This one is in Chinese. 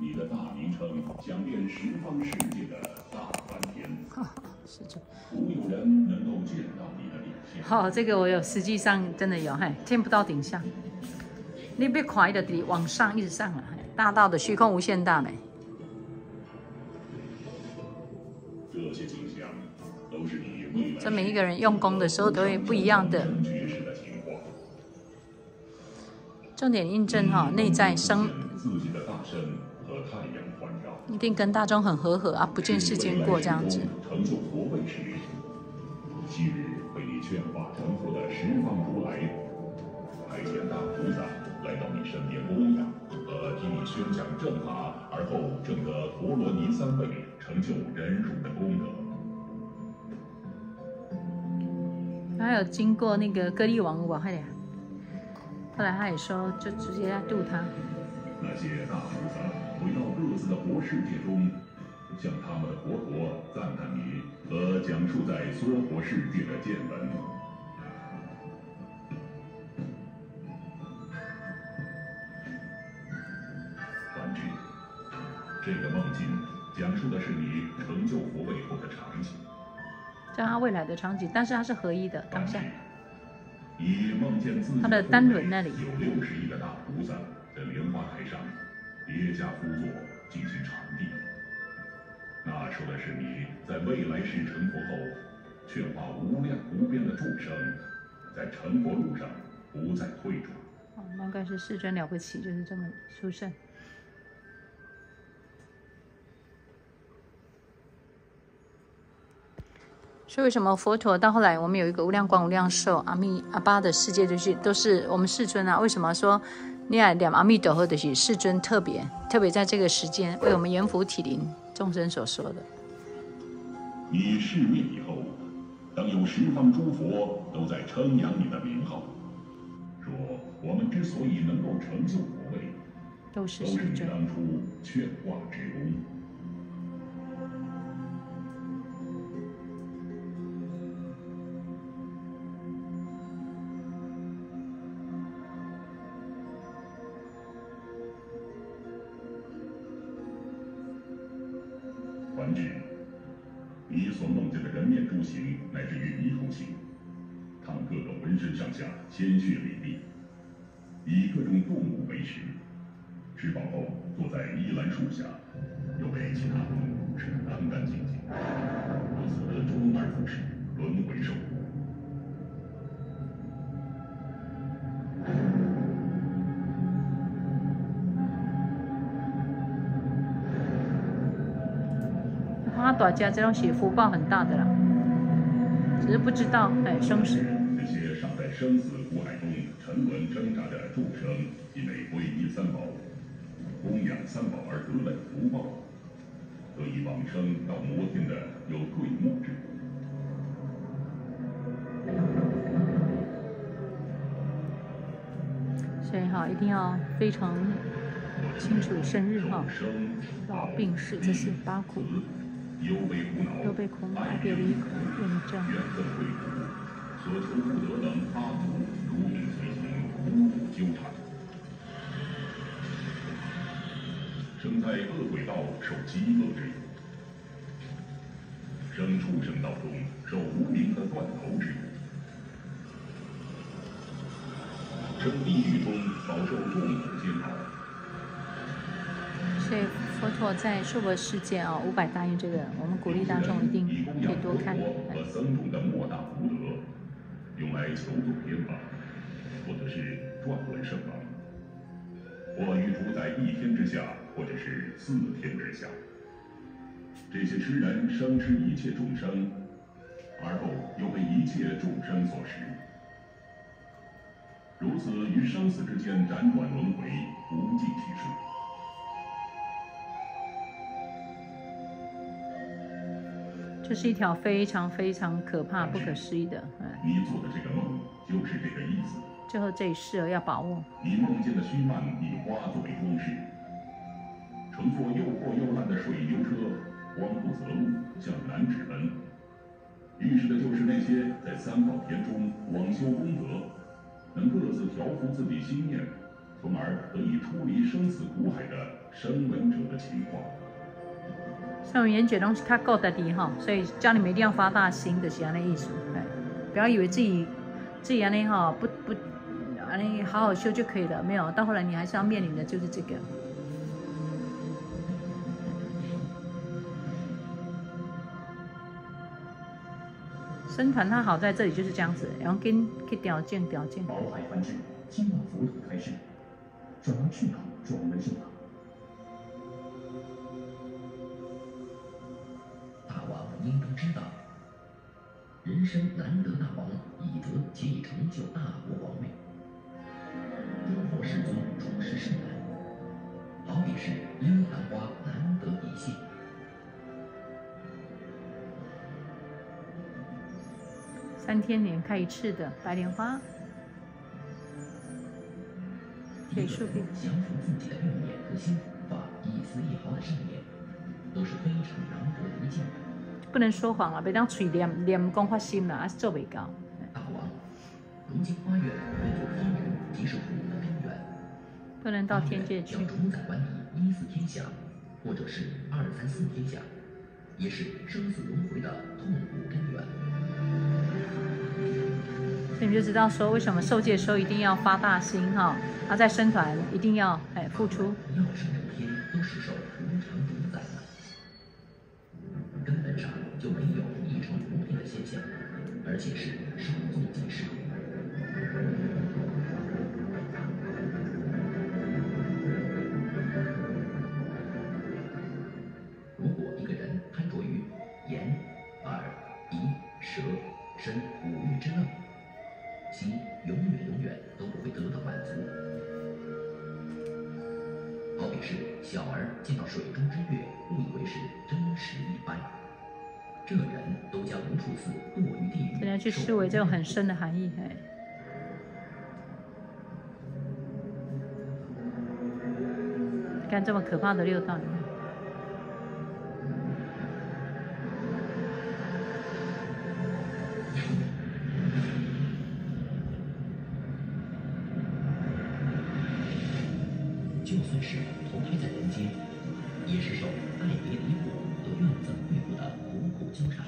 你的大名称响遍十方世界的大梵天，是这。无有人能够见到你的脸相。好，这个我有，实际上真的有，嘿，见不到顶像。你别快的地往上一直上了，大道的虚空无限大呢。这些景象都是你未来这每一个人用功的时候都会不一样的。重点印证哈，内在生自己的大身和太阳环绕。一定跟大众很和和啊，不见世间过这样子。成就佛位时，昔日为你劝化成佛的十方如来，派遣大菩萨来到你身边供养和替你宣讲正法，而后证得陀罗尼三位，成就忍辱的功德。还有经过那个割利王我快点。后来他也说，就直接要渡他。那些大菩萨回到各自的活世界中，向他们的佛陀赞叹你和讲述在娑婆世界的见闻。梵志，这个梦境讲述的是你成就佛位后的场景。叫他未来的场景，但是它是合一的当下。以梦见自己他的单轮那里有六十亿的大菩萨叠加趺坐进行禅定，那说的是你在未来世成佛后，劝化无量无边的众生，在成佛路上不再退转。哦，难怪是世尊了不起，就是这么殊胜。所以为什么佛陀到后来，我们有一个无量光、无量寿、阿弥阿巴的世界，就是都是我们世尊啊？为什么说你看两阿弥陀佛的是世尊特别特别在这个时间为我们圆福体灵众生所说的？你示灭以后，当有十方诸佛都在称扬你的名号，说我们之所以能够成就佛位，都是都是。你当初劝化之功。将军，你所梦见的人面猪形，乃至于猕猴形，他们个个浑身上下鲜血淋漓，以各种动物为食，吃饱后坐在依兰树下，又被其他动物吃得干干净净，如此周而复始，轮回大家这种写福报很大的啦，只是不知道哎生死。这些尚在生死苦海中沉沦挣扎的众生，因为皈依三宝、供养三宝而得来的福报，得以往生到摩天的有对目之福。所以哈，一定要非常清楚生日哈，生老病逝这些八苦，忧悲苦恼，忧悲苦恼爱别离苦怨憎怨憎会苦，所求不得等八苦，如影随形，苦苦纠缠。生在恶鬼道受饥饿之。苦，生畜生道中受无名的断头之。苦，生地狱中饱受痛苦煎熬。佛陀在娑婆世界啊，五百大愿这个，我们鼓励大众一定可以多看。僧众的莫大福德，用来求度天法，或者是转轮圣王，或于主宰一天之下，或者是四天之下。这些痴人生吃一切众生，而后又被一切众生所食，如此于生死之间辗转轮回，无计其数。这是一条非常非常可怕、不可思议的，哎，你做的这个梦就是这个意思。最后这一世哦要把握。你梦见的须曼以花作为装饰，乘坐又破又烂的水牛车，慌不择路向南直奔。预示的就是那些在三宝田中广修功德，能各自调伏自己心念，从而得以出离生死苦海的生闻者的情况。声闻缘觉东西他够得的哈，所以教你们一定要发大心的，是安的意思。哎，不要以为自己自己安尼哈不不安尼好好修就可以了，没有，到后来你还是要面临的就是这个。僧团它好在这里就是这样子，然后跟去调件调件。宝海翻至，今晚佛土开示，转而去考转门圣堂。生难得大王，以德且以成就大国王位。中国世尊处世甚难，好比是樱兰花难得一现。三天连开一次的白莲花，给树病。降服自己的怨念和心，法一丝一毫的善念，都是非常难得的一件。不能说谎啊！别当嘴念念光发心了，还是做未到。大王，如今花园原有天人，即是虎的根源。不能到天界去。要主宰管理一四天下，或者是二三四天下，也是生死轮回的痛苦根源。所以你就知道说，为什么受戒的时候一定要发大心哈，啊，在生团一定要哎付出。要生成天都是受身五欲之乐，其永远永远都不会得到满足。好比是小儿见到水中之月，误以为是真实一般，这人都将无处死，堕于地狱。人家去思维这种很深的含义，哎。看这么可怕的六道。就算是投胎在人间，也是受爱别离苦和怨憎会苦的苦苦纠缠。